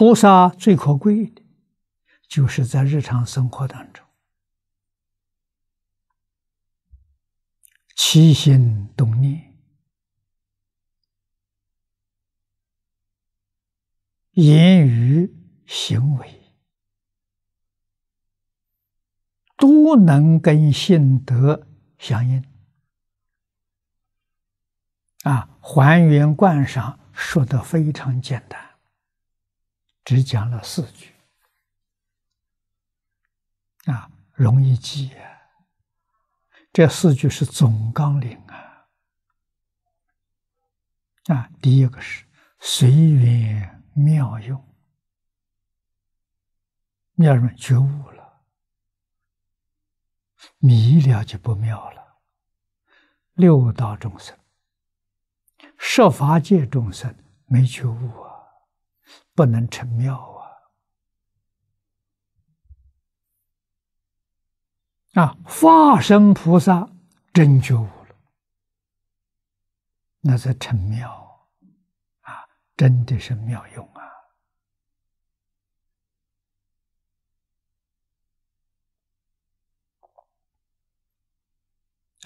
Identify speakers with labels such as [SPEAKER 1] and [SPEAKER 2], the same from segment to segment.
[SPEAKER 1] 菩萨最可贵的，就是在日常生活当中，起心动念、言语行为，都能跟性德相应。啊，还原观上说的非常简单，只讲了四句，啊，容易记啊。这四句是总纲领啊。啊，第一个是随缘妙用，妙什么？觉悟了，迷了就不妙了。六道众生。设法界众生没觉悟啊，不能成妙啊！啊，化身菩萨真觉悟了，那是成妙啊！真的是妙用啊！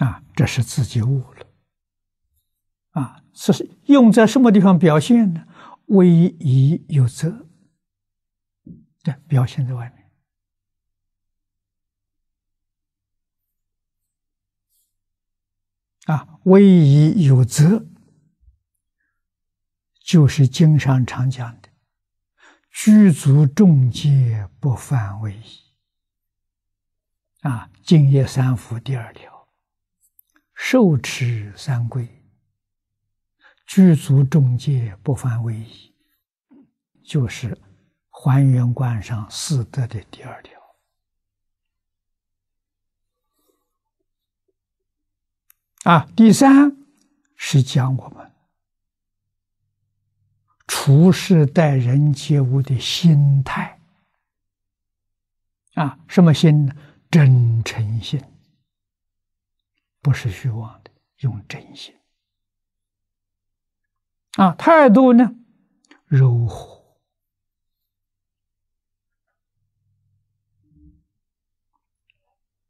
[SPEAKER 1] 啊，这是自己悟了。啊，是用在什么地方表现呢？威仪有责，对，表现在外面。啊，威仪有责，就是经上常讲的“居足众戒，不犯威仪”。啊，《净业三福》第二条，受持三规。具足众戒，不犯威仪，就是还原观上四德的第二条。啊，第三是讲我们处事待人接物的心态。啊，什么心呢？真诚心，不是虚妄的，用真心。啊，态度呢，柔和。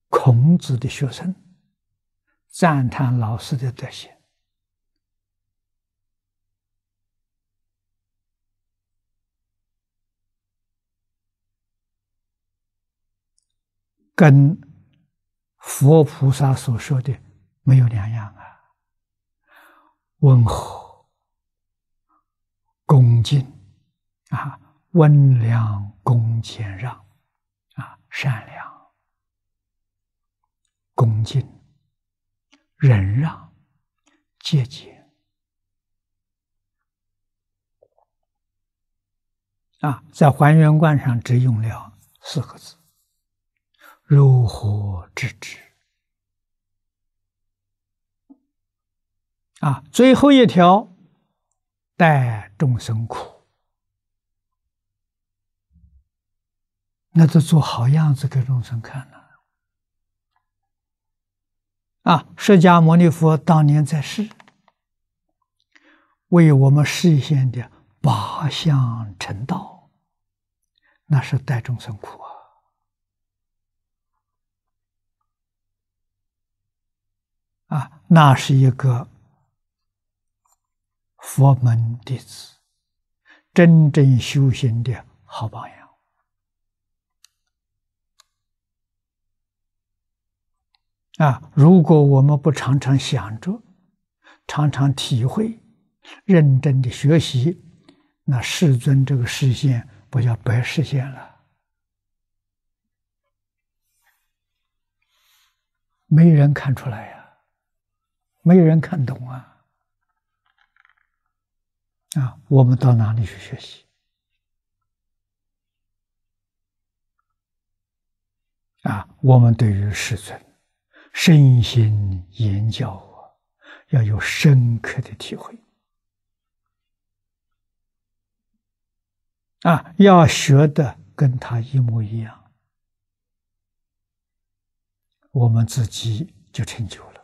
[SPEAKER 1] 孔子的学生赞叹老师的德行，跟佛菩萨所说的没有两样啊，温和。恭敬啊，温良恭谦让啊，善良、恭敬、忍让、节俭啊，在还原观上只用了四个字：如何制止。啊，最后一条。待众生苦，那就做好样子给众生看呢。啊，释迦牟尼佛当年在世，为我们实现的八相成道，那是待众生苦啊。啊，那是一个。佛门弟子真正修行的好榜样啊！如果我们不常常想着、常常体会、认真的学习，那世尊这个实现不叫白实现了，没人看出来呀，没人看懂啊。啊，我们到哪里去学习？啊，我们对于世尊身心言教啊，要有深刻的体会。啊，要学的跟他一模一样，我们自己就成就了。